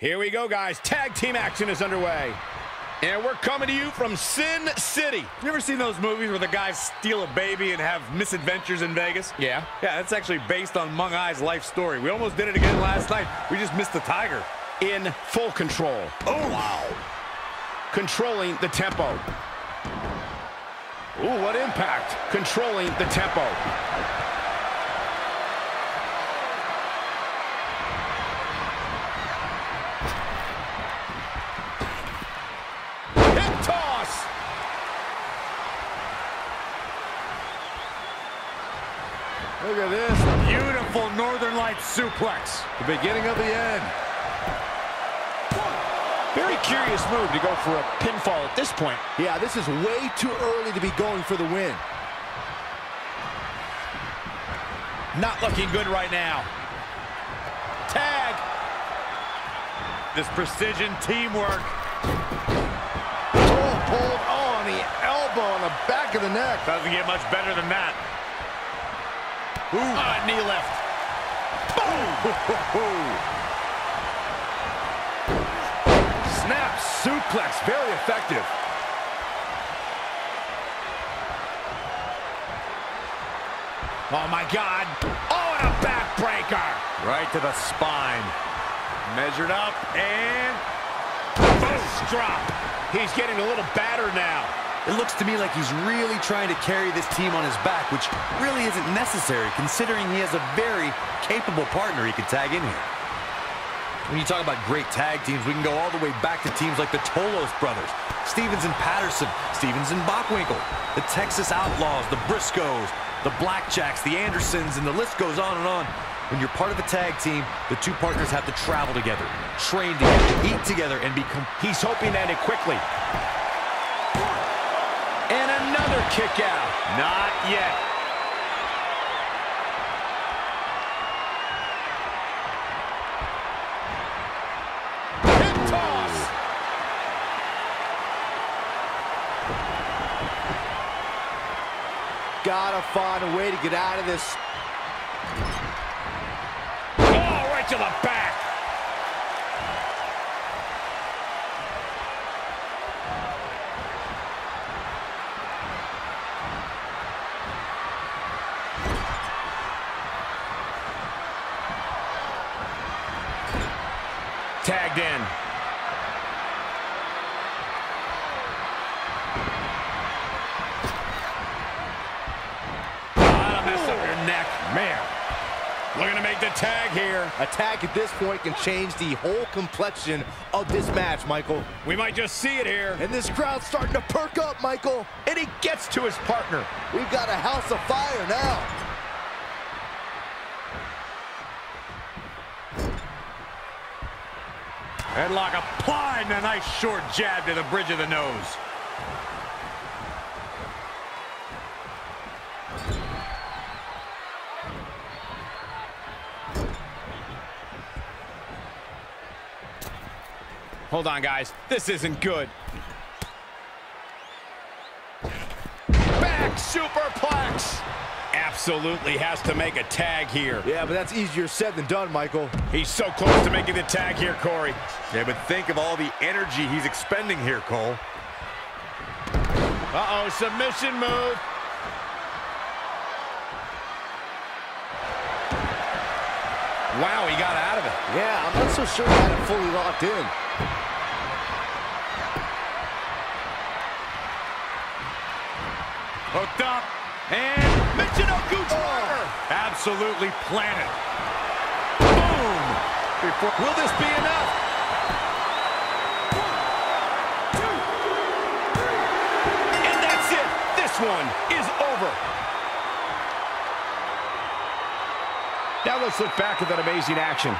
Here we go, guys. Tag team action is underway. And we're coming to you from Sin City. You ever seen those movies where the guys steal a baby and have misadventures in Vegas? Yeah. Yeah, that's actually based on Mung Ai's life story. We almost did it again last night. We just missed the tiger. In full control. Oh, wow. Controlling the tempo. Ooh, what impact. Controlling the tempo. Look at this. Beautiful Northern Lights suplex. The beginning of the end. Very curious move to go for a pinfall at this point. Yeah, this is way too early to be going for the win. Not looking good right now. Tag. This precision teamwork. Oh, pulled on the elbow on the back of the neck. Doesn't get much better than that. Ooh. Knee lift. Snap suplex, very effective. Oh, my God. Oh, and a backbreaker. Right to the spine. Measured up and... Fist drop. He's getting a little battered now. It looks to me like he's really trying to carry this team on his back, which really isn't necessary considering he has a very capable partner he could tag in here. When you talk about great tag teams, we can go all the way back to teams like the Tolos brothers, Stevens and Patterson, Stevens and Bockwinkel, the Texas Outlaws, the Briscoes, the Blackjacks, the Andersons, and the list goes on and on. When you're part of a tag team, the two partners have to travel together, train together, eat together, and become... He's hoping that it quickly. Kick out. Not yet. Hip toss. Gotta find a way to get out of this. Oh, right to the back. Tagged in. That'll mess up your neck. Man, looking to make the tag here. Attack at this point can change the whole complexion of this match, Michael. We might just see it here. And this crowd's starting to perk up, Michael. And he gets to his partner. We've got a house of fire now. Headlock applied and a nice short jab to the bridge of the nose. Hold on, guys. This isn't good. Back superplex. Absolutely has to make a tag here. Yeah, but that's easier said than done, Michael. He's so close to making the tag here, Corey. Yeah, but think of all the energy he's expending here, Cole. Uh-oh, submission move. Wow, he got out of it. Yeah, I'm not so sure he had it fully locked in. Hooked up and Absolutely planted. Boom! Before Will this be enough? And that's it. This one is over. Now let's look back at that amazing action.